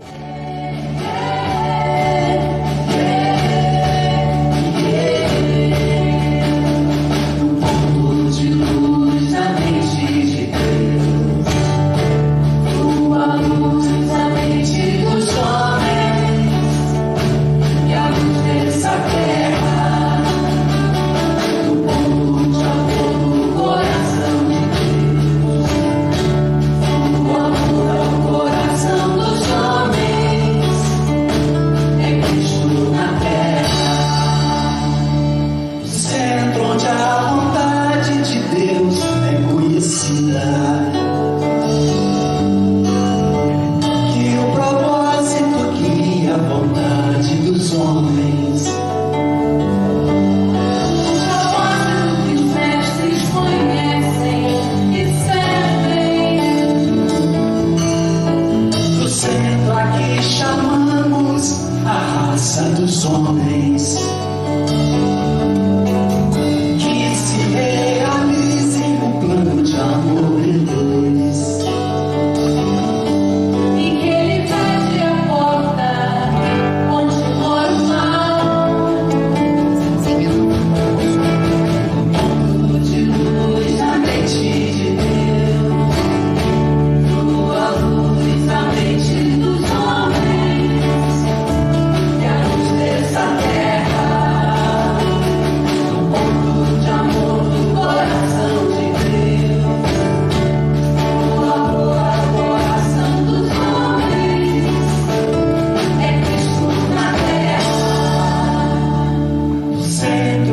Yeah. santos homens.